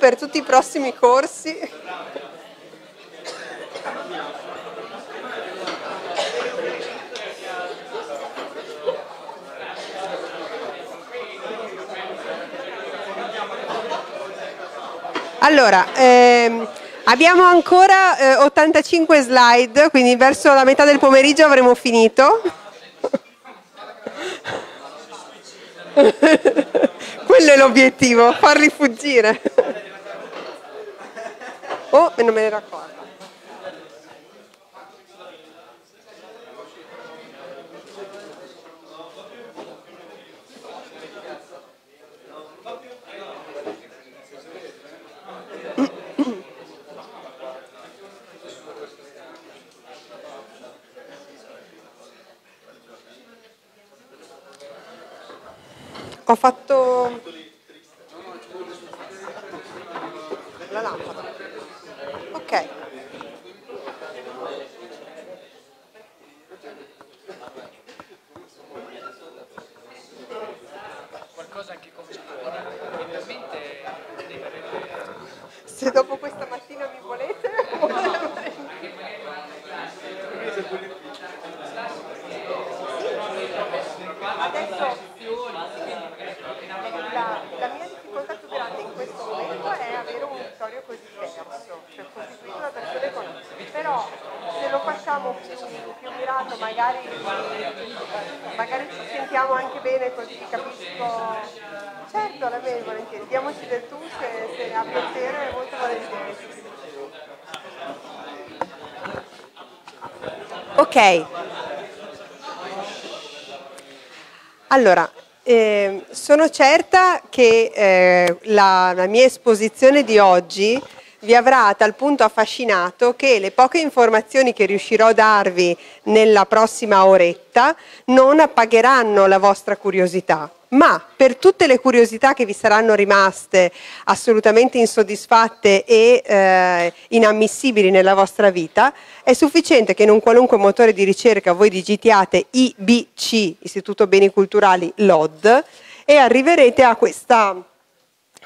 per tutti i prossimi corsi. Allora, ehm, abbiamo ancora eh, 85 slide, quindi verso la metà del pomeriggio avremo finito. Quello è l'obiettivo, farli fuggire. Oh, e non me ne ero. Ho fatto la lampada. Ok. Qualcosa anche come scuola, mentalmente Se dopo questa mattina mi volete, adesso la, la mia difficoltà più grande in questo momento è avere un auditorio così diverso, cioè costituito da persone conosciute. Però se lo facciamo più, più mirato magari, magari ci sentiamo anche bene così capisco. Certo, la bene, volentieri, diamoci del tu se, se ha piacere. Ok. Allora, eh, sono certa che eh, la, la mia esposizione di oggi vi avrà a tal punto affascinato che le poche informazioni che riuscirò a darvi nella prossima oretta non appagheranno la vostra curiosità, ma per tutte le curiosità che vi saranno rimaste assolutamente insoddisfatte e eh, inammissibili nella vostra vita, è sufficiente che in un qualunque motore di ricerca voi digitiate IBC, Istituto Beni Culturali LOD, e arriverete a questa,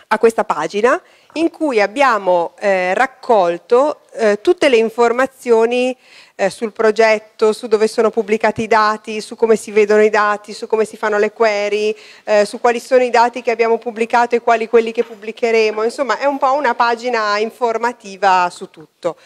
a questa pagina in cui abbiamo eh, raccolto eh, tutte le informazioni eh, sul progetto, su dove sono pubblicati i dati, su come si vedono i dati, su come si fanno le query, eh, su quali sono i dati che abbiamo pubblicato e quali quelli che pubblicheremo. Insomma, è un po' una pagina informativa su tutto.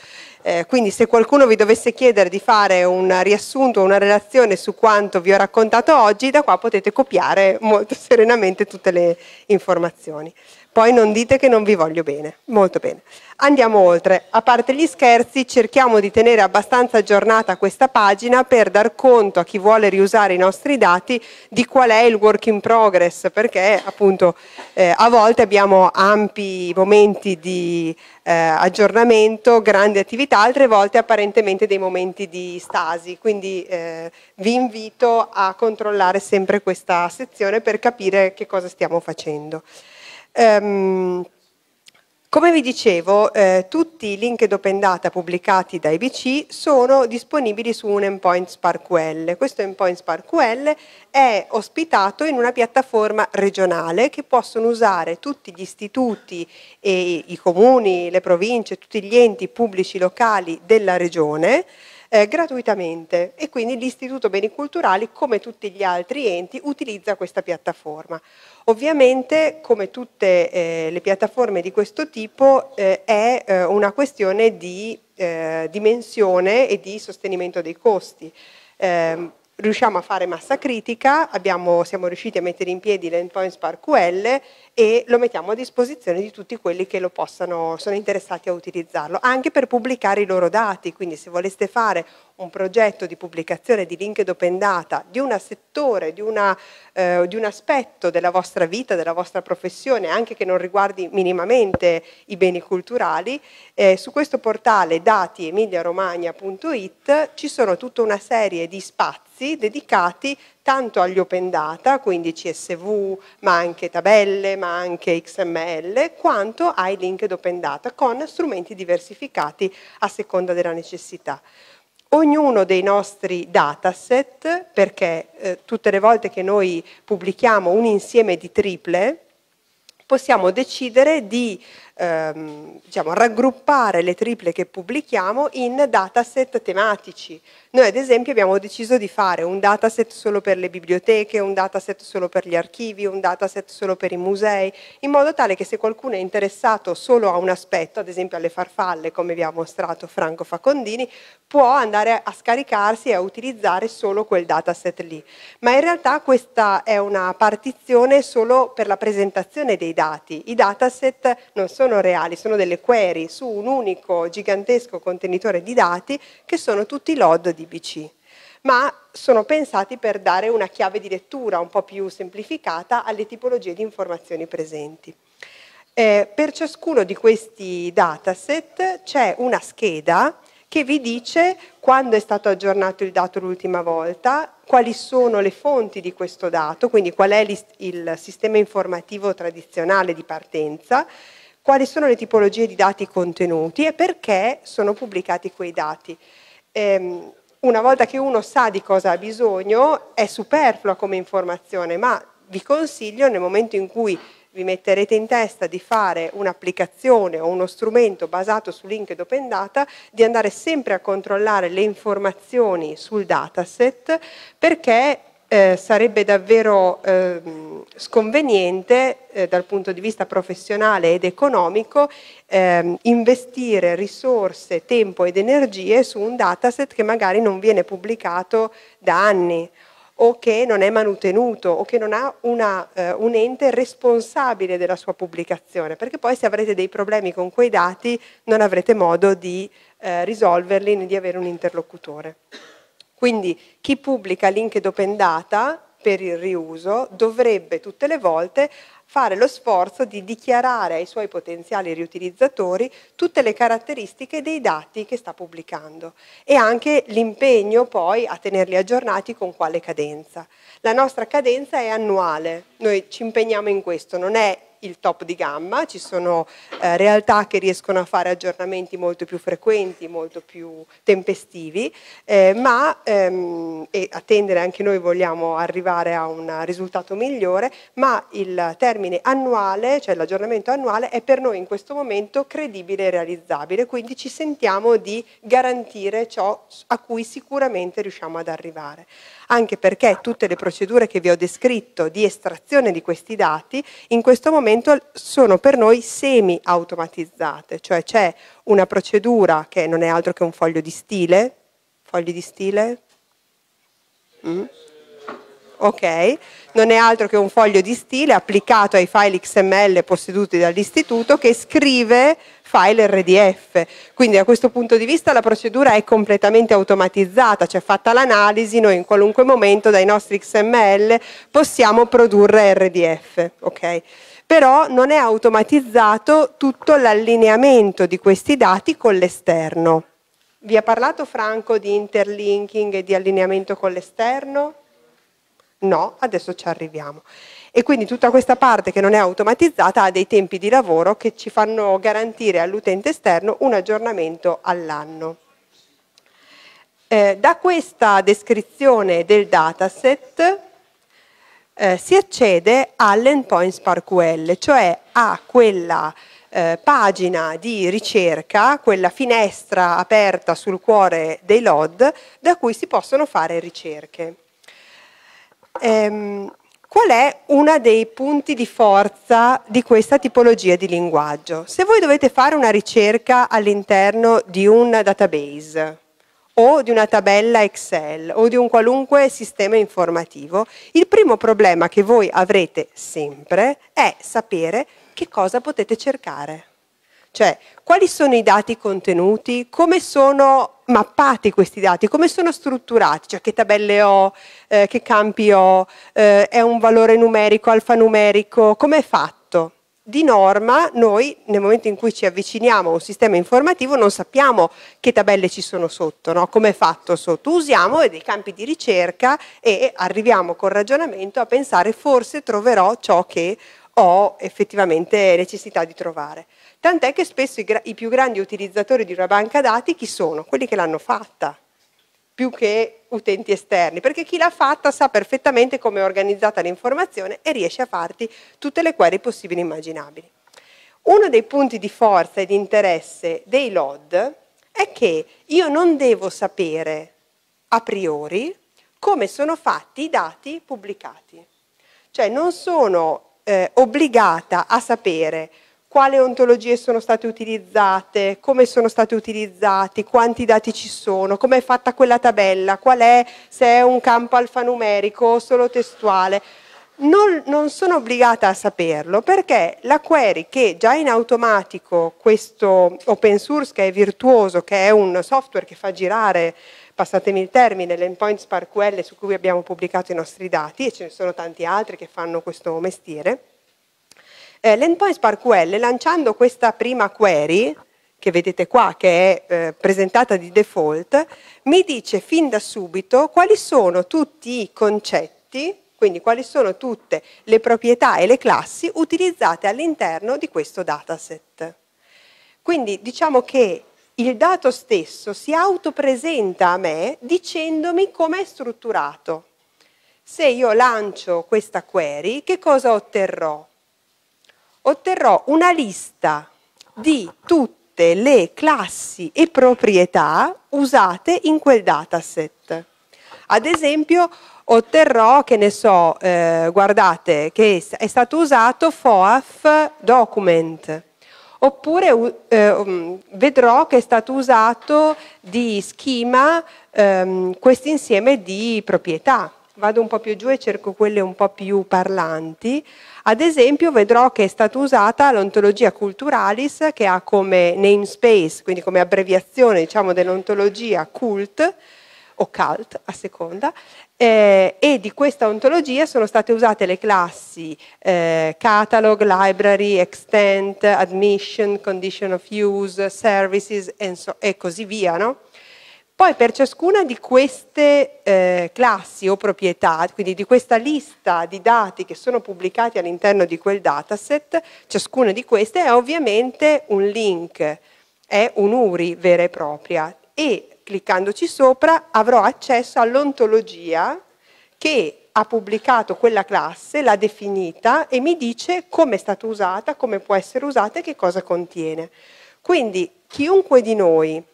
Eh, quindi se qualcuno vi dovesse chiedere di fare un riassunto, una relazione su quanto vi ho raccontato oggi, da qua potete copiare molto serenamente tutte le informazioni. Poi non dite che non vi voglio bene, molto bene. Andiamo oltre, a parte gli scherzi cerchiamo di tenere abbastanza aggiornata questa pagina per dar conto a chi vuole riusare i nostri dati di qual è il work in progress, perché appunto eh, a volte abbiamo ampi momenti di eh, aggiornamento, grandi attività, altre volte apparentemente dei momenti di stasi, quindi eh, vi invito a controllare sempre questa sezione per capire che cosa stiamo facendo. Um, come vi dicevo, eh, tutti i link open data pubblicati da IBC sono disponibili su un endpoint SparkQL. Questo endpoint SparkQL è ospitato in una piattaforma regionale che possono usare tutti gli istituti i comuni, le province, tutti gli enti pubblici locali della regione eh, gratuitamente e quindi l'Istituto Beni Culturali, come tutti gli altri enti, utilizza questa piattaforma. Ovviamente, come tutte eh, le piattaforme di questo tipo, eh, è eh, una questione di eh, dimensione e di sostenimento dei costi. Ehm, riusciamo a fare massa critica, abbiamo, siamo riusciti a mettere in piedi l'endpoint SparkQL e lo mettiamo a disposizione di tutti quelli che lo possano, sono interessati a utilizzarlo, anche per pubblicare i loro dati, quindi se voleste fare un progetto di pubblicazione di link open data di un settore, di, una, eh, di un aspetto della vostra vita, della vostra professione, anche che non riguardi minimamente i beni culturali, eh, su questo portale datiemiliaromagna.it ci sono tutta una serie di spazi dedicati tanto agli open data, quindi CSV, ma anche tabelle, ma anche XML, quanto ai link open data con strumenti diversificati a seconda della necessità. Ognuno dei nostri dataset, perché eh, tutte le volte che noi pubblichiamo un insieme di triple, possiamo decidere di ehm, diciamo, raggruppare le triple che pubblichiamo in dataset tematici. Noi ad esempio abbiamo deciso di fare un dataset solo per le biblioteche, un dataset solo per gli archivi, un dataset solo per i musei, in modo tale che se qualcuno è interessato solo a un aspetto, ad esempio alle farfalle, come vi ha mostrato Franco Facondini, può andare a scaricarsi e a utilizzare solo quel dataset lì. Ma in realtà questa è una partizione solo per la presentazione dei dati. I dataset non sono reali, sono delle query su un unico gigantesco contenitore di dati che sono tutti load di BC ma sono pensati per dare una chiave di lettura un po' più semplificata alle tipologie di informazioni presenti. Eh, per ciascuno di questi dataset c'è una scheda che vi dice quando è stato aggiornato il dato l'ultima volta, quali sono le fonti di questo dato, quindi qual è il sistema informativo tradizionale di partenza, quali sono le tipologie di dati contenuti e perché sono pubblicati quei dati. Ehm, una volta che uno sa di cosa ha bisogno è superflua come informazione, ma vi consiglio nel momento in cui vi metterete in testa di fare un'applicazione o uno strumento basato su linked open data, di andare sempre a controllare le informazioni sul dataset perché eh, sarebbe davvero eh, sconveniente eh, dal punto di vista professionale ed economico ehm, investire risorse, tempo ed energie su un dataset che magari non viene pubblicato da anni o che non è manutenuto o che non ha una, eh, un ente responsabile della sua pubblicazione, perché poi se avrete dei problemi con quei dati non avrete modo di eh, risolverli né di avere un interlocutore. Quindi chi pubblica link open data per il riuso dovrebbe tutte le volte fare lo sforzo di dichiarare ai suoi potenziali riutilizzatori tutte le caratteristiche dei dati che sta pubblicando e anche l'impegno poi a tenerli aggiornati con quale cadenza. La nostra cadenza è annuale, noi ci impegniamo in questo, non è il top di gamma, ci sono eh, realtà che riescono a fare aggiornamenti molto più frequenti, molto più tempestivi, eh, ma ehm, e attendere anche noi vogliamo arrivare a un risultato migliore, ma il termine annuale, cioè l'aggiornamento annuale, è per noi in questo momento credibile e realizzabile, quindi ci sentiamo di garantire ciò a cui sicuramente riusciamo ad arrivare anche perché tutte le procedure che vi ho descritto di estrazione di questi dati in questo momento sono per noi semi-automatizzate, cioè c'è una procedura che non è altro che un foglio di stile, fogli di stile? Mm? Ok? Non è altro che un foglio di stile applicato ai file XML posseduti dall'istituto che scrive file RDF. Quindi da questo punto di vista la procedura è completamente automatizzata, c'è fatta l'analisi, noi in qualunque momento dai nostri XML possiamo produrre RDF, ok? Però non è automatizzato tutto l'allineamento di questi dati con l'esterno. Vi ha parlato Franco di interlinking e di allineamento con l'esterno? No, adesso ci arriviamo. E quindi tutta questa parte che non è automatizzata ha dei tempi di lavoro che ci fanno garantire all'utente esterno un aggiornamento all'anno. Eh, da questa descrizione del dataset eh, si accede all'endpoint SparkQL, cioè a quella eh, pagina di ricerca, quella finestra aperta sul cuore dei LOD da cui si possono fare ricerche. Ehm, qual è uno dei punti di forza di questa tipologia di linguaggio? Se voi dovete fare una ricerca all'interno di un database o di una tabella Excel o di un qualunque sistema informativo, il primo problema che voi avrete sempre è sapere che cosa potete cercare. Cioè, quali sono i dati contenuti, come sono mappati questi dati, come sono strutturati, cioè che tabelle ho, eh, che campi ho, eh, è un valore numerico, alfanumerico, come è fatto? Di norma noi nel momento in cui ci avviciniamo a un sistema informativo non sappiamo che tabelle ci sono sotto, no? come è fatto sotto, usiamo dei campi di ricerca e arriviamo col ragionamento a pensare forse troverò ciò che ho effettivamente necessità di trovare. Tant'è che spesso i, i, più grandi utilizzatori di una banca dati chi sono? Quelli che l'hanno fatta, più che utenti esterni, perché chi l'ha fatta sa perfettamente come è organizzata l'informazione e riesce a farti tutte le query possibili e immaginabili. Uno dei punti di forza e di interesse dei LOD è che io non devo sapere a priori come sono fatti i dati pubblicati. Cioè non sono eh, obbligata a sapere quali ontologie sono state utilizzate, come sono state utilizzati, quanti dati ci sono, come è fatta quella tabella, qual è, se è un campo alfanumerico o solo testuale. Non, non, sono obbligata a saperlo perché la query che già in automatico questo open source che è virtuoso, che è un software che fa girare, passatemi il termine, l'endpoint SparkQL su cui abbiamo pubblicato i nostri dati e ce ne sono tanti altri che fanno questo mestiere, eh, l'endpoint SparkQL lanciando questa prima query, che vedete qua, che è eh, presentata di default, mi dice fin da subito quali sono tutti i concetti quindi quali sono tutte le proprietà e le classi utilizzate all'interno di questo dataset. Quindi diciamo che il dato stesso si autopresenta a me dicendomi come è strutturato. Se io lancio questa query, che cosa otterrò? Otterrò una lista di tutte le classi e proprietà usate in quel dataset. Ad esempio, otterrò, che ne so, eh, guardate, che è stato usato FOAF document, oppure eh, um, vedrò che è stato usato di schema ehm, questo insieme di proprietà. Vado un po' più giù e cerco quelle un po' più parlanti. Ad esempio vedrò che è stata usata l'ontologia culturalis che ha come namespace, quindi come abbreviazione diciamo, dell'ontologia cult, o cult a seconda, eh, e di questa ontologia sono state usate le classi eh, catalog, library, extent, admission, condition of use, services so, e così via. No? Poi per ciascuna di queste eh, classi o proprietà, quindi di questa lista di dati che sono pubblicati all'interno di quel dataset, ciascuna di queste è ovviamente un link, è un'URI vera e propria e cliccandoci sopra avrò accesso all'ontologia che ha pubblicato quella classe, l'ha definita e mi dice come è stata usata, come può essere usata e che cosa contiene. Quindi chiunque di noi,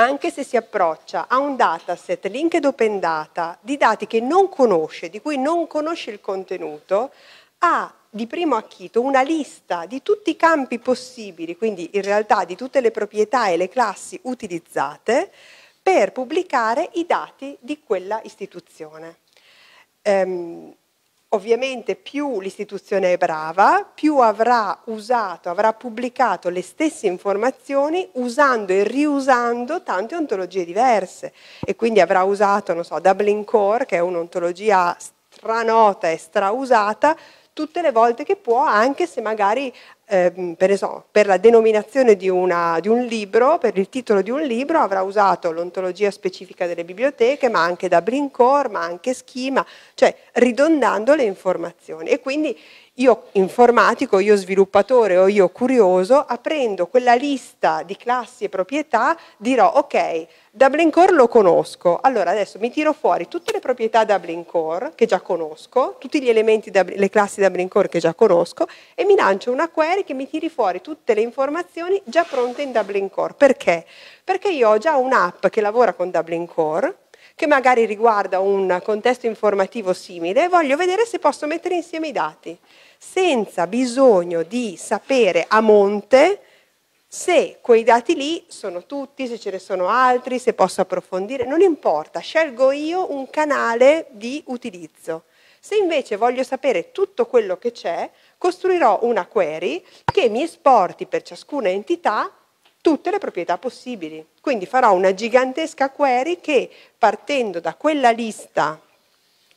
anche se si approccia a un dataset linked open data di dati che non conosce, di cui non conosce il contenuto, ha di primo acchito una lista di tutti i campi possibili, quindi in realtà di tutte le proprietà e le classi utilizzate, per pubblicare i dati di quella istituzione. Um, ovviamente più l'istituzione è brava, più avrà usato, avrà pubblicato le stesse informazioni usando e riusando tante ontologie diverse. E quindi avrà usato, non so, Dublin Core, che è un'ontologia stranota e strausata, tutte le volte che può, anche se magari eh, per, esempio, per, la denominazione di, una, di, un libro, per il titolo di un libro, avrà usato l'ontologia specifica delle biblioteche, ma anche Dublin Core, ma anche Schema, cioè ridondando le informazioni. E quindi io informatico, io sviluppatore o io curioso, aprendo quella lista di classi e proprietà, dirò ok, Dublin Core lo conosco, allora adesso mi tiro fuori tutte le proprietà Dublin Core che già conosco, tutti gli elementi, le classi Dublin Core che già conosco e mi lancio una query che mi tiri fuori tutte le informazioni già pronte in Dublin Core. Perché? Perché io ho già un'app che lavora con Dublin Core, che magari riguarda un contesto informativo simile e voglio vedere se posso mettere insieme i dati, senza bisogno di sapere a monte se quei dati lì sono tutti, se ce ne sono altri, se posso approfondire, non importa, scelgo io un canale di utilizzo. Se invece voglio sapere tutto quello che c'è, costruirò una query che mi esporti per ciascuna entità tutte le proprietà possibili. Quindi farò una gigantesca query che partendo da quella lista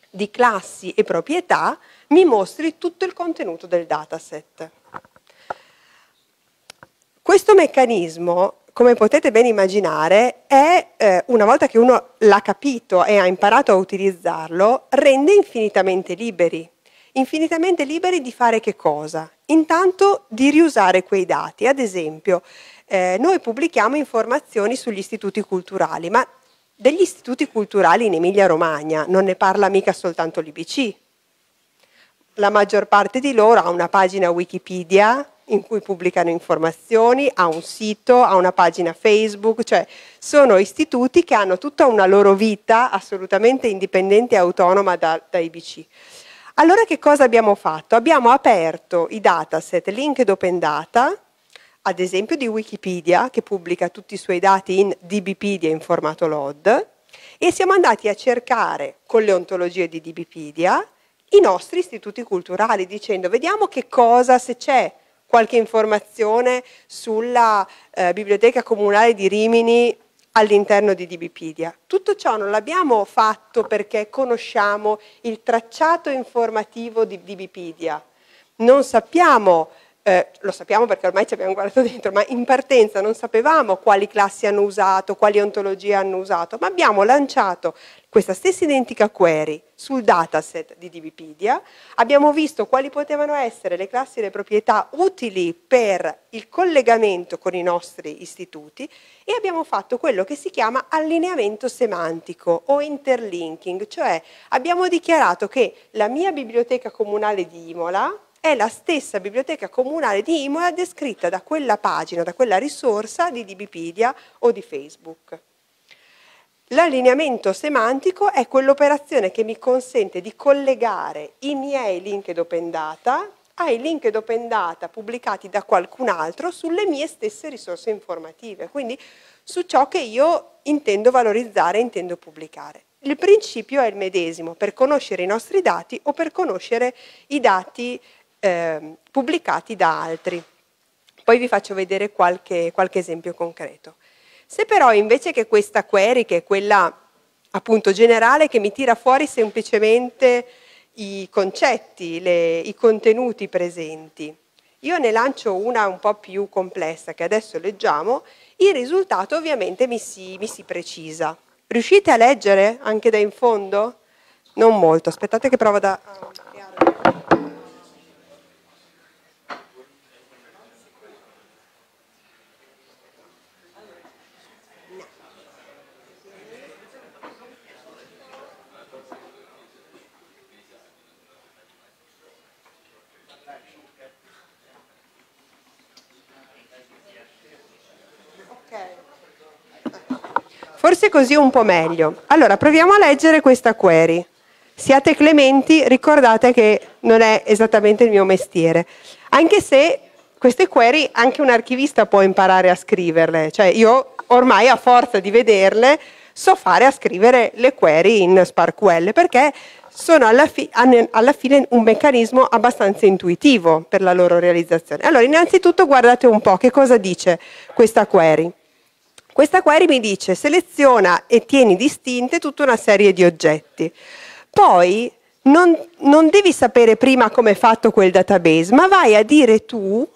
di classi e proprietà mi mostri tutto il contenuto del dataset. Questo meccanismo, come potete ben immaginare, è, eh, una volta che uno l'ha capito e ha imparato a utilizzarlo, rende infinitamente liberi. Infinitamente liberi di fare che cosa? Intanto di riusare quei dati. Ad esempio, eh, noi pubblichiamo informazioni sugli istituti culturali, ma degli istituti culturali in Emilia-Romagna non ne parla mica soltanto l'IBC. La maggior parte di loro ha una pagina Wikipedia in cui pubblicano informazioni, ha un sito, ha una pagina Facebook, cioè sono istituti che hanno tutta una loro vita assolutamente indipendente e autonoma da, da IBC. Allora che cosa abbiamo fatto? Abbiamo aperto i dataset linked open data, ad esempio di Wikipedia, che pubblica tutti i suoi dati in DBpedia in formato LOD, e siamo andati a cercare con le ontologie di DBpedia i nostri istituti culturali, dicendo vediamo che cosa, se c'è qualche informazione sulla eh, Biblioteca Comunale di Rimini all'interno di DBpedia. Tutto ciò non l'abbiamo fatto perché conosciamo il tracciato informativo di DBpedia. Non sappiamo eh, lo sappiamo perché ormai ci abbiamo guardato dentro, ma in partenza non sapevamo quali classi hanno usato, quali ontologie hanno usato, ma abbiamo lanciato questa stessa identica query sul dataset di DBpedia, abbiamo visto quali potevano essere le classi e le proprietà utili per il collegamento con i nostri istituti e abbiamo fatto quello che si chiama allineamento semantico o interlinking, cioè abbiamo dichiarato che la mia biblioteca comunale di Imola, è la stessa biblioteca comunale di Imola descritta da quella pagina, da quella risorsa di DBpedia o di Facebook. L'allineamento semantico è quell'operazione che mi consente di collegare i miei linked open data ai linked open data pubblicati da qualcun altro sulle mie stesse risorse informative, quindi su ciò che io intendo valorizzare intendo pubblicare. Il principio è il medesimo per conoscere i nostri dati o per conoscere i dati eh, pubblicati da altri. Poi vi faccio vedere qualche, qualche esempio concreto. Se però invece che questa query, che è quella appunto generale che mi tira fuori semplicemente i concetti, le, i contenuti presenti, io ne lancio una un po' più complessa che adesso leggiamo, il risultato ovviamente mi si, mi si precisa. Riuscite a leggere anche da in fondo? Non molto, aspettate che provo da... così un po' meglio. Allora, proviamo a leggere questa query. Siate clementi, ricordate che non è esattamente il mio mestiere. Anche se queste query anche un archivista può imparare a scriverle. Cioè io ormai a forza di vederle so fare a scrivere le query in SparkQL perché sono alla, fi- alla, fine un meccanismo abbastanza intuitivo per la loro realizzazione. Allora, innanzitutto guardate un po' che cosa dice questa query. Questa query mi dice seleziona e tieni distinte tutta una serie di oggetti. Poi non, non devi sapere prima come è fatto quel database, ma vai a dire tu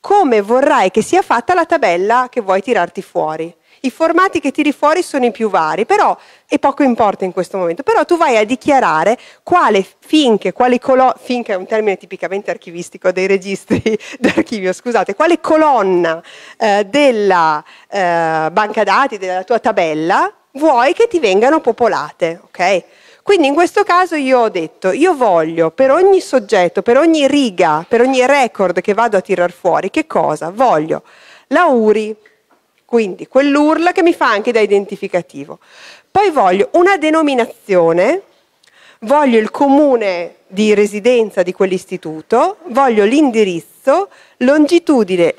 come vorrai che sia fatta la tabella che vuoi tirarti fuori. I formati che tiri fuori sono i più vari, però, e poco importa in questo momento, però tu vai a dichiarare quale finché, quali colonne, finché è un termine tipicamente archivistico dei registri d'archivio, scusate, quale colonna eh, della eh, banca dati, della tua tabella, vuoi che ti vengano popolate, ok? Quindi in questo caso io ho detto, io voglio per ogni soggetto, per ogni riga, per ogni record che vado a tirar fuori, che cosa? Voglio la URI, quindi quell'URL che mi fa anche da identificativo. Poi voglio una denominazione, voglio il comune di residenza di quell'istituto, voglio l'indirizzo, longitudine,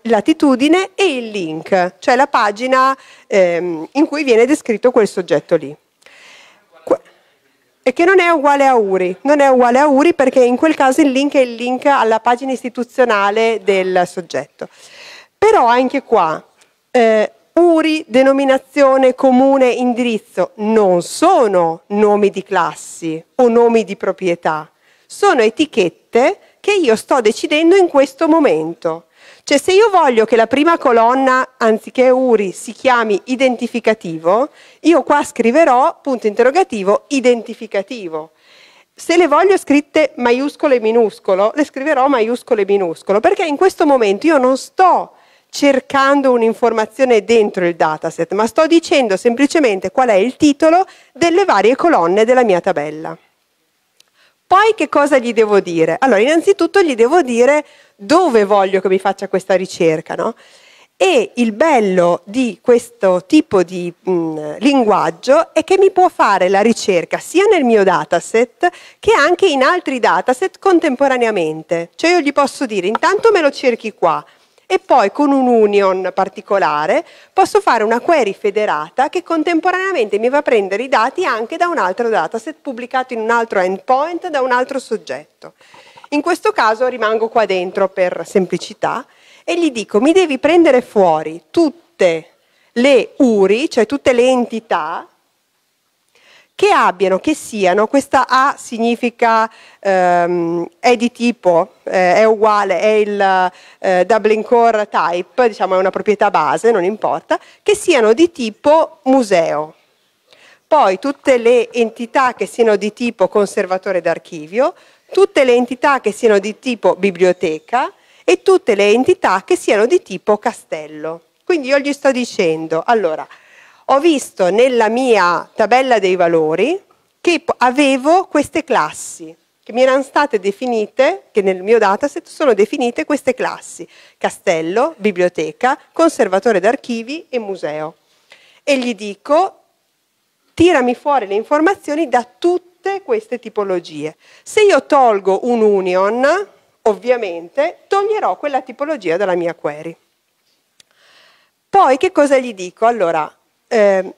latitudine e il link, cioè la pagina ehm, in cui viene descritto quel soggetto lì. E che non è uguale a URI, non è uguale a URI perché in quel caso il link è il link alla pagina istituzionale del soggetto. Però anche qua eh, URI, denominazione comune, indirizzo, non sono nomi di classi o nomi di proprietà, sono etichette che io sto decidendo in questo momento. Cioè se io voglio che la prima colonna, anziché URI, si chiami identificativo, io qua scriverò, punto interrogativo, identificativo. Se le voglio scritte maiuscolo e minuscolo, le scriverò maiuscolo e minuscolo, perché in questo momento io non sto cercando un'informazione dentro il dataset, ma sto dicendo semplicemente qual è il titolo delle varie colonne della mia tabella. Poi che cosa gli devo dire? Allora, innanzitutto gli devo dire dove voglio che mi faccia questa ricerca, no? E il bello di questo tipo di mh, linguaggio è che mi può fare la ricerca sia nel mio dataset che anche in altri dataset contemporaneamente. Cioè io gli posso dire intanto me lo cerchi qua e poi con un union particolare posso fare una query federata che contemporaneamente mi va a prendere i dati anche da un altro dataset pubblicato in un altro endpoint da un altro soggetto. In questo caso rimango qua dentro per semplicità e gli dico mi devi prendere fuori tutte le URI, cioè tutte le entità che abbiano, che siano, questa A significa ehm, è di tipo, eh, è uguale, è il eh, Dublin Core type, diciamo è una proprietà base, non importa, che siano di tipo museo. Poi tutte le entità che siano di tipo conservatore d'archivio, tutte le entità che siano di tipo biblioteca, e tutte le entità che siano di tipo castello. Quindi io gli sto dicendo, allora, ho visto nella mia tabella dei valori che avevo queste classi che mi erano state definite, che nel mio dataset sono definite queste classi, castello, biblioteca, conservatore d'archivi e museo. E gli dico, tirami fuori le informazioni da tutte queste tipologie. Se io tolgo un union, ovviamente toglierò quella tipologia dalla mia query. Poi che cosa gli dico? Allora, eh,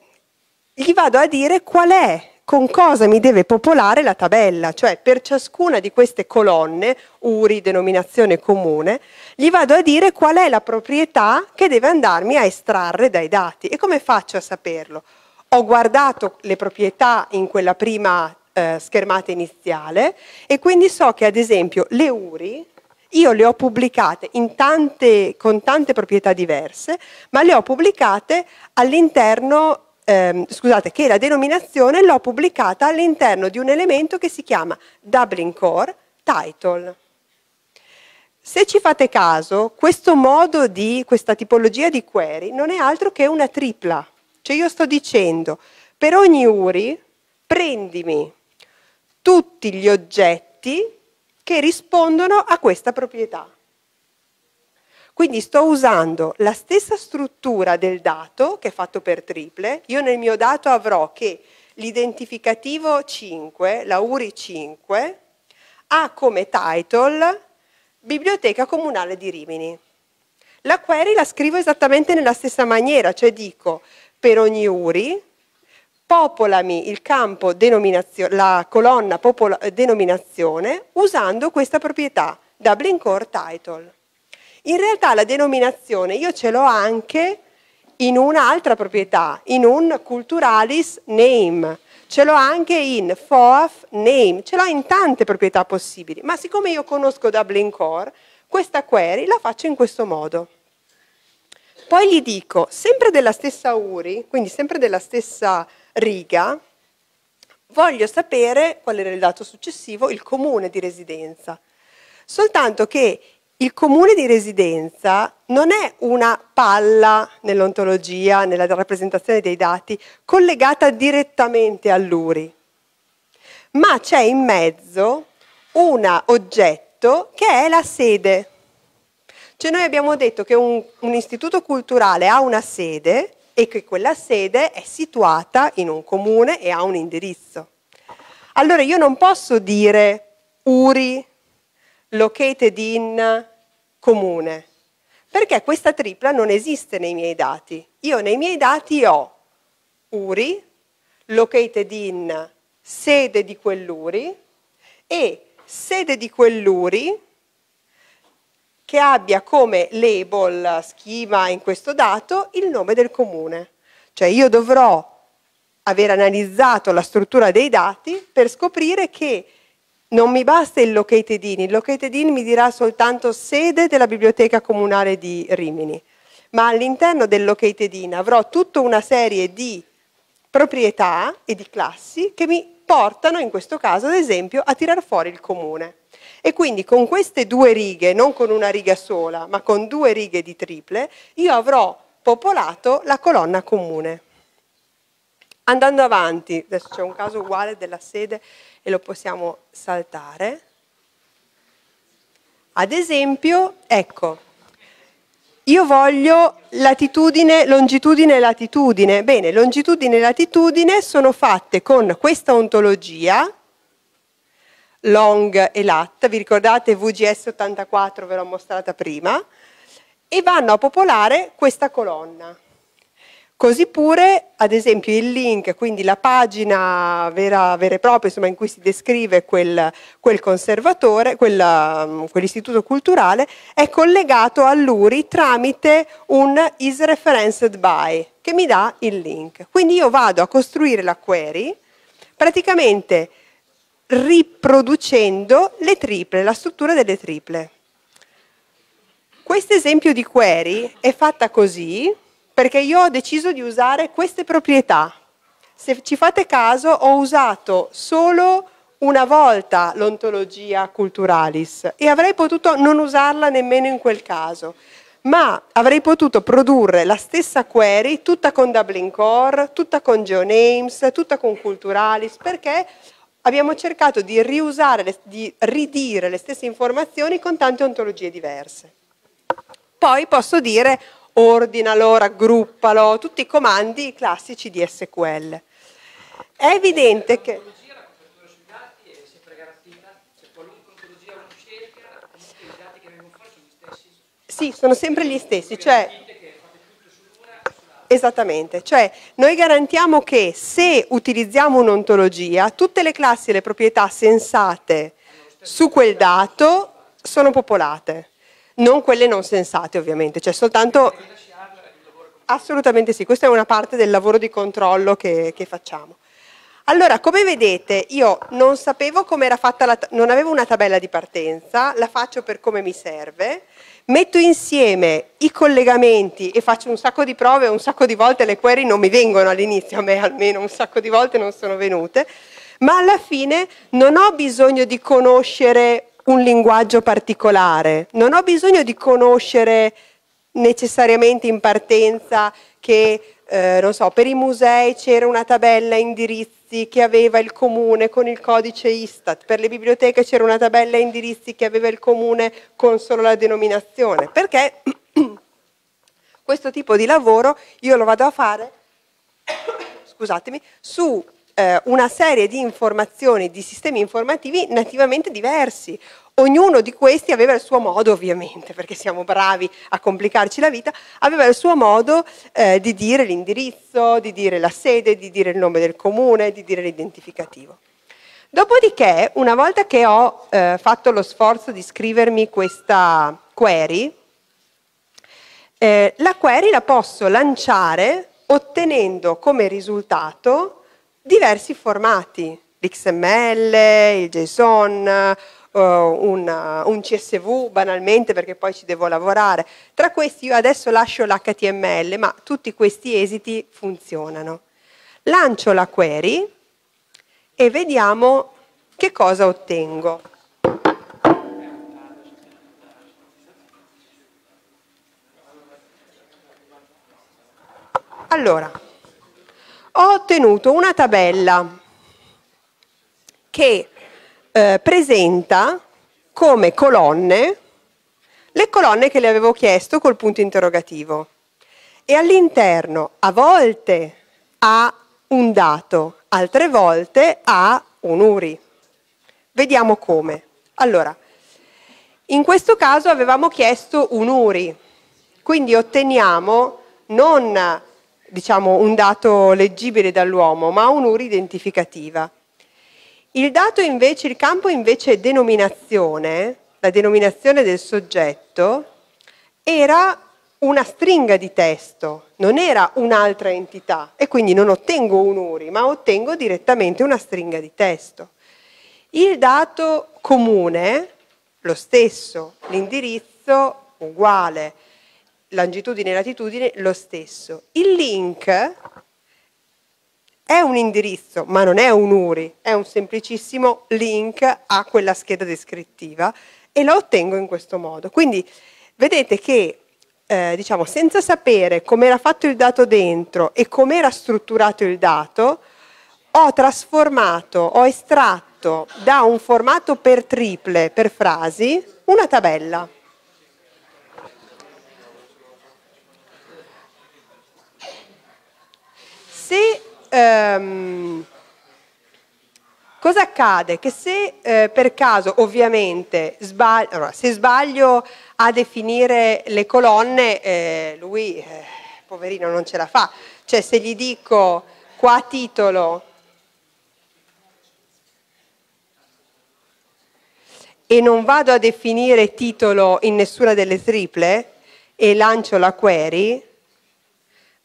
gli vado a dire qual è, con cosa mi deve popolare la tabella, cioè per ciascuna di queste colonne, URI, denominazione comune, gli vado a dire qual è la proprietà che deve andarmi a estrarre dai dati. E come faccio a saperlo? Ho guardato le proprietà in quella prima eh, schermata iniziale e quindi so che ad esempio le URI io le ho pubblicate tante, con tante proprietà diverse, ma le ho pubblicate all'interno, ehm, scusate, che la denominazione l'ho pubblicata all'interno di un elemento che si chiama Dublin Core Title. Se ci fate caso, questo modo di, questa tipologia di query non è altro che una tripla. Cioè io sto dicendo, per ogni URI prendimi tutti gli oggetti che rispondono a questa proprietà. Quindi sto usando la stessa struttura del dato che è fatto per triple. Io nel mio dato avrò che l'identificativo 5, la URI 5, ha come title Biblioteca Comunale di Rimini. La query la scrivo esattamente nella stessa maniera, cioè dico per ogni URI popolami il campo la colonna popola, denominazione usando questa proprietà, Dublin Core Title. In realtà la denominazione io ce l'ho anche in un'altra proprietà, in un culturalis name, ce l'ho anche in FOAF name, ce l'ho in tante proprietà possibili, ma siccome io conosco Dublin Core, questa query la faccio in questo modo. Poi gli dico, sempre della stessa URI, quindi sempre della stessa riga, voglio sapere qual era il dato successivo, il comune di residenza. Soltanto che il comune di residenza non è una palla nell'ontologia, nella rappresentazione dei dati, collegata direttamente all'URI, ma c'è in mezzo un oggetto che è la sede. Cioè noi abbiamo detto che un, un istituto culturale ha una sede e che quella sede è situata in un comune e ha un indirizzo. Allora io non posso dire URI located in comune, perché questa tripla non esiste nei miei dati. Io nei miei dati ho URI located in sede di quell'URI e sede di quell'URI che abbia come label, schema in questo dato, il nome del comune. Cioè io dovrò aver analizzato la struttura dei dati per scoprire che non mi basta il located in, il located in mi dirà soltanto sede della biblioteca comunale di Rimini, ma all'interno del located in avrò tutta una serie di proprietà e di classi che mi portano in questo caso ad esempio a tirar fuori il comune. E quindi con queste due righe, non con una riga sola, ma con due righe di triple, io avrò popolato la colonna comune. Andando avanti, adesso c'è un caso uguale della sede e lo possiamo saltare. Ad esempio, ecco, io voglio latitudine, longitudine e latitudine. Bene, longitudine e latitudine sono fatte con questa ontologia, long e lat, vi ricordate VGS 84, ve l'ho mostrata prima, e vanno a popolare questa colonna. Così pure, ad esempio, il link, quindi la pagina vera, vera e propria insomma, in cui si descrive quel, quel conservatore, quel, um, quell'istituto culturale, è collegato all'URI tramite un is referenced by, che mi dà il link. Quindi io vado a costruire la query praticamente riproducendo le triple, la struttura delle triple. Questo esempio di query è fatta così, perché io ho deciso di usare queste proprietà. Se ci fate caso, ho usato solo una volta l'ontologia culturalis e avrei potuto non usarla nemmeno in quel caso, ma avrei potuto produrre la stessa query tutta con Dublin Core, tutta con GeoNames, tutta con culturalis, perché abbiamo cercato di riusare, di ridire le stesse informazioni con tante ontologie diverse. Poi posso dire ordinalo, raggruppalo, tutti i comandi classici di SQL. È evidente che... Sì, sono sempre gli stessi, cioè Esattamente, cioè noi garantiamo che se utilizziamo un'ontologia, tutte le classi e le proprietà sensate su quel dato sono popolate non quelle non sensate ovviamente, cioè soltanto... Assolutamente sì, questa è una parte del lavoro di controllo che, che facciamo. Allora, come vedete, io non sapevo come era fatta la, non avevo una tabella di partenza, la faccio per come mi serve, metto insieme i collegamenti e faccio un sacco di prove, un sacco di volte le query non mi vengono all'inizio, a me almeno un sacco di volte non sono venute, ma alla fine non ho bisogno di conoscere un linguaggio particolare, non ho bisogno di conoscere necessariamente in partenza che, eh, non so, per i musei c'era una tabella indirizzi che aveva il comune con il codice Istat, per le biblioteche c'era una tabella indirizzi che aveva il comune con solo la denominazione, perché questo tipo di lavoro io lo vado a fare, scusatemi, su eh, una serie di informazioni, di sistemi informativi nativamente diversi. Ognuno di questi aveva il suo modo, ovviamente, perché siamo bravi a complicarci la vita, aveva il suo modo eh, di dire l'indirizzo, di dire la sede, di dire il nome del comune, di dire l'identificativo. Dopodiché, una volta che ho eh, fatto lo sforzo di scrivermi questa query, eh, la query la posso lanciare ottenendo come risultato diversi formati, l'XML, il JSON, uh, un, uh, un, CSV banalmente perché poi ci devo lavorare. Tra questi io adesso lascio l'HTML, ma tutti questi esiti funzionano. Lancio la query e vediamo che cosa ottengo. Allora, ho ottenuto una tabella che eh, presenta come colonne le colonne che le avevo chiesto col punto interrogativo e all'interno a volte ha un dato, altre volte ha un URI. Vediamo come. Allora, in questo caso avevamo chiesto un URI, quindi otteniamo non diciamo, un dato leggibile dall'uomo, ma un'URI identificativa. Il dato invece, il campo invece denominazione, la denominazione del soggetto, era una stringa di testo, non era un'altra entità e quindi non ottengo un URI, ma ottengo direttamente una stringa di testo. Il dato comune, lo stesso, l'indirizzo uguale, longitudine e latitudine lo stesso. Il link è un indirizzo, ma non è un URI, è un semplicissimo link a quella scheda descrittiva e lo ottengo in questo modo. Quindi vedete che eh, diciamo, senza sapere come era fatto il dato dentro e come era strutturato il dato, ho trasformato, ho estratto da un formato per triple, per frasi, una tabella. Se ehm, cosa accade? Che se eh, per caso, ovviamente, sbaglio, allora, se sbaglio a definire le colonne, eh, lui, eh, poverino, non ce la fa. Cioè, se gli dico qua titolo e non vado a definire titolo in nessuna delle triple e lancio la query,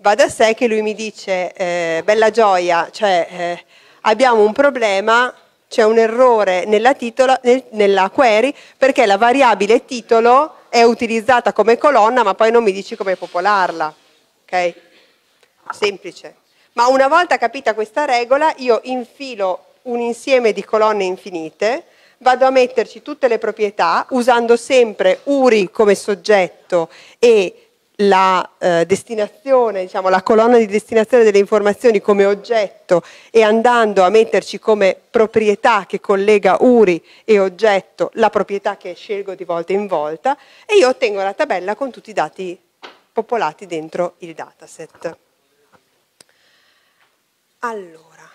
va da sé che lui mi dice, eh, bella gioia, cioè eh, abbiamo un problema, c'è un errore nella, titolo, nel, nella query perché la variabile titolo è utilizzata come colonna ma poi non mi dici come popolarla. Ok? Semplice. Ma una volta capita questa regola io infilo un insieme di colonne infinite, vado a metterci tutte le proprietà usando sempre URI come soggetto e la eh, destinazione, diciamo, la colonna di destinazione delle informazioni come oggetto e andando a metterci come proprietà che collega URI e oggetto la proprietà che scelgo di volta in volta e io ottengo la tabella con tutti i dati popolati dentro il dataset. Allora,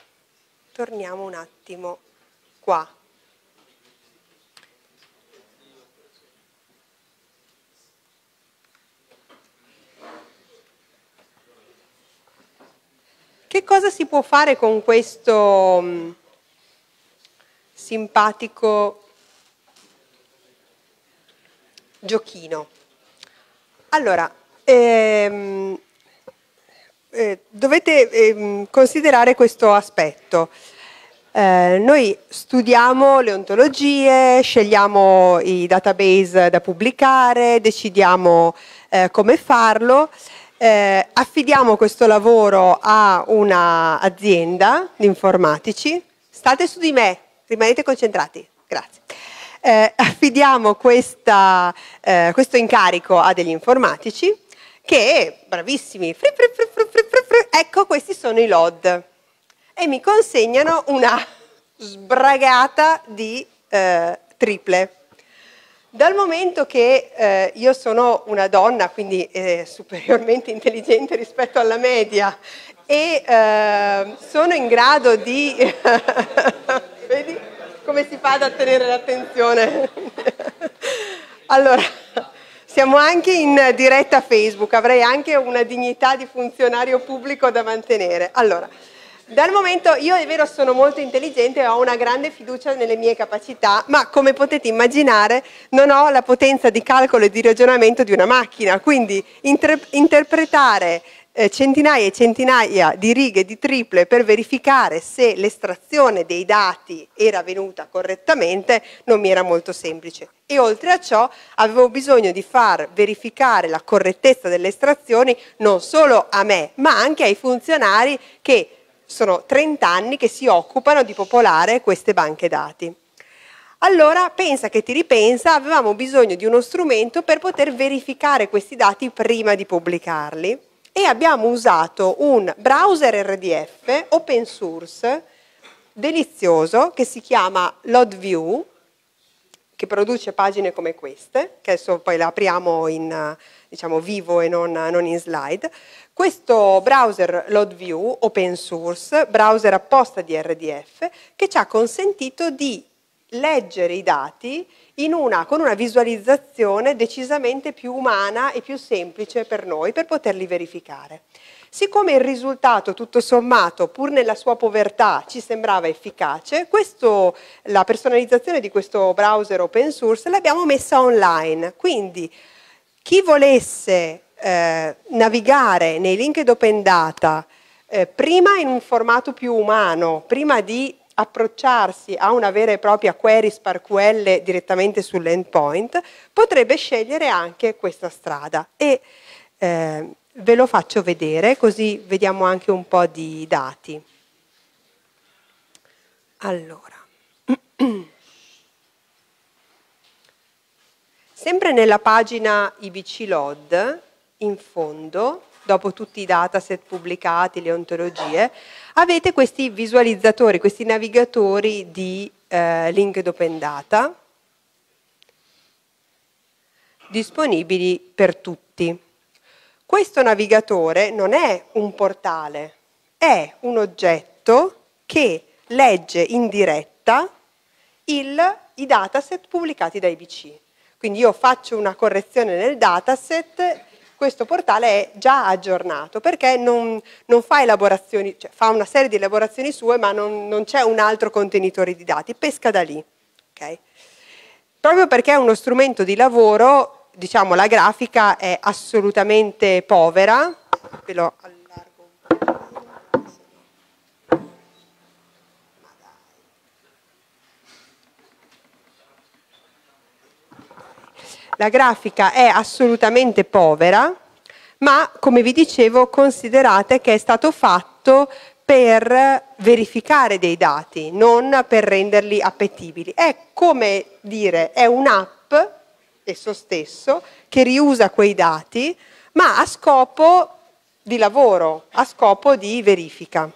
torniamo un attimo qua. Che cosa si può fare con questo um, simpatico giochino? Allora, ehm, eh, dovete ehm, considerare questo aspetto. Eh, noi studiamo le ontologie, scegliamo i database da pubblicare, decidiamo eh, come farlo eh, affidiamo questo lavoro a un'azienda di informatici. State su di me, rimanete concentrati. Grazie. Eh, affidiamo questa, eh, questo incarico a degli informatici che, bravissimi, fri, fri, fri, ecco questi sono i LOD e mi consegnano una sbragata di eh, triple dal momento che eh, io sono una donna, quindi eh, superiormente intelligente rispetto alla media, e eh, sono in grado di... Vedi come si fa ad ottenere l'attenzione? allora, siamo anche in diretta Facebook, avrei anche una dignità di funzionario pubblico da mantenere. Allora, dal momento, io è vero sono molto intelligente e ho una grande fiducia nelle mie capacità, ma come potete immaginare non ho la potenza di calcolo e di ragionamento di una macchina, quindi inter- interpretare eh, centinaia e centinaia di righe di triple per verificare se l'estrazione dei dati era venuta correttamente non mi era molto semplice. E oltre a ciò avevo bisogno di far verificare la correttezza delle estrazioni non solo a me, ma anche ai funzionari che sono 30 anni che si occupano di popolare queste banche dati. Allora, pensa che ti ripensa, avevamo bisogno di uno strumento per poter verificare questi dati prima di pubblicarli e abbiamo usato un browser RDF open source delizioso che si chiama LoadView, che produce pagine come queste, che adesso poi le apriamo in diciamo, vivo e non, non in slide, questo browser LoadView open source, browser apposta di RDF, che ci ha consentito di leggere i dati una, con una visualizzazione decisamente più umana e più semplice per noi, per poterli verificare. Siccome il risultato, tutto sommato, pur nella sua povertà, ci sembrava efficace, questo, la personalizzazione di questo browser open source l'abbiamo messa online. Quindi chi volesse eh, navigare nei link d'open data eh, prima in un formato più umano, prima di approcciarsi a una vera e propria query SparkQL direttamente sull'endpoint, potrebbe scegliere anche questa strada. E eh, ve lo faccio vedere, così vediamo anche un po' di dati. Allora. Sempre nella pagina IBC Load, in fondo, dopo tutti i dataset pubblicati, le ontologie, avete questi visualizzatori, questi navigatori di eh, link d'open data. disponibili per tutti. Questo navigatore non è un portale, è un oggetto che legge in diretta il, i dataset pubblicati da IBC. Quindi io faccio una correzione nel dataset, questo portale è già aggiornato perché non, non fa elaborazioni, cioè fa una serie di elaborazioni sue ma non, non c'è un altro contenitore di dati, pesca da lì. Okay? Proprio perché è uno strumento di lavoro, diciamo la grafica è assolutamente povera, ve lo allargo un po'. La grafica è assolutamente povera, ma come vi dicevo considerate che è stato fatto per verificare dei dati, non per renderli appetibili. È come dire, è un'app, esso stesso, che riusa quei dati, ma a scopo di lavoro, a scopo di verifica.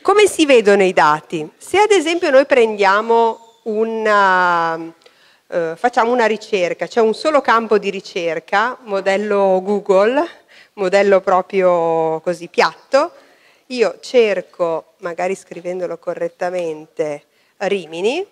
Come si vedono i dati? Se ad esempio noi prendiamo una, eh, facciamo una ricerca, c'è un solo campo di ricerca, modello Google, modello proprio così piatto, io cerco, magari scrivendolo correttamente, Rimini,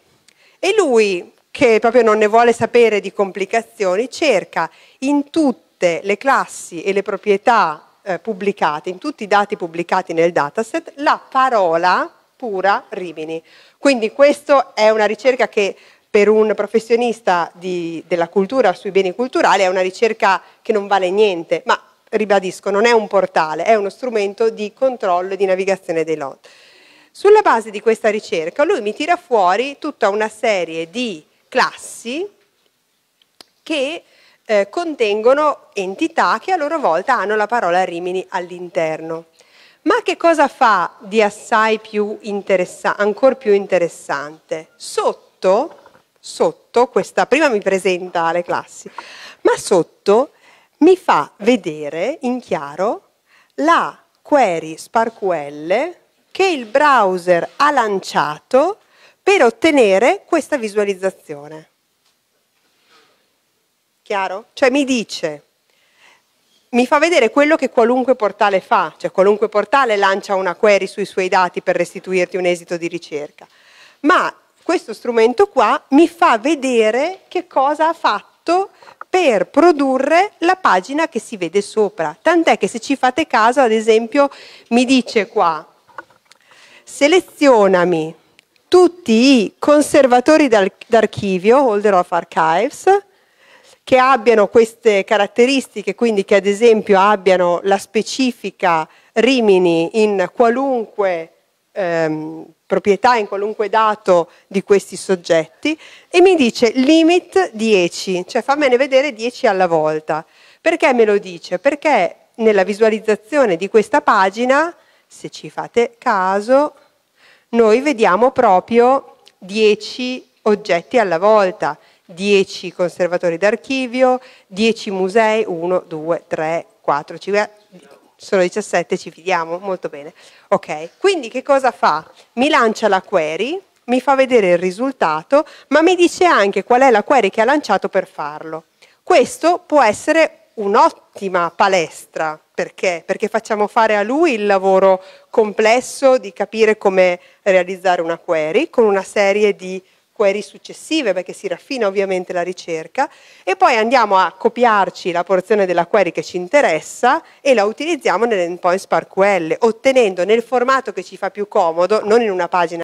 e lui, che proprio non ne vuole sapere di complicazioni, cerca in tutte le classi e le proprietà eh, pubblicate, in tutti i dati pubblicati nel dataset, la parola pura Rimini. Quindi questa è una ricerca che per un professionista di, della cultura sui beni culturali è una ricerca che non vale niente, ma ribadisco, non è un portale, è uno strumento di controllo e di navigazione dei lot. Sulla base di questa ricerca lui mi tira fuori tutta una serie di classi che eh, contengono entità che a loro volta hanno la parola Rimini all'interno. Ma che cosa fa di assai più interessante, ancora più interessante? Sotto sotto questa, prima mi presenta le classi, ma sotto mi fa vedere in chiaro la query SparkQL che il browser ha lanciato per ottenere questa visualizzazione. Chiaro? Cioè mi dice, mi fa vedere quello che qualunque portale fa, cioè qualunque portale lancia una query sui suoi dati per restituirti un esito di ricerca, ma questo strumento qua mi fa vedere che cosa ha fatto per produrre la pagina che si vede sopra. Tant'è che se ci fate caso, ad esempio, mi dice qua, selezionami tutti i conservatori d'archivio, holder of archives, che abbiano queste caratteristiche, quindi che ad esempio abbiano la specifica Rimini in qualunque ehm, proprietà in qualunque dato di questi soggetti e mi dice limit 10, cioè fammene vedere 10 alla volta. Perché me lo dice? Perché nella visualizzazione di questa pagina, se ci fate caso, noi vediamo proprio 10 oggetti alla volta, 10 conservatori d'archivio, 10 musei, 1, 2, 3, 4, 5, sono 17, ci fidiamo? Molto bene. Ok, quindi che cosa fa? Mi lancia la query, mi fa vedere il risultato, ma mi dice anche qual è la query che ha lanciato per farlo. Questo può essere un'ottima palestra, perché? Perché facciamo fare a lui il lavoro complesso di capire come realizzare una query con una serie di query successive perché si raffina ovviamente la ricerca e poi andiamo a copiarci la porzione della query che ci interessa e la utilizziamo nell'endpoint SparkQL ottenendo nel formato che ci fa più comodo, non in una pagina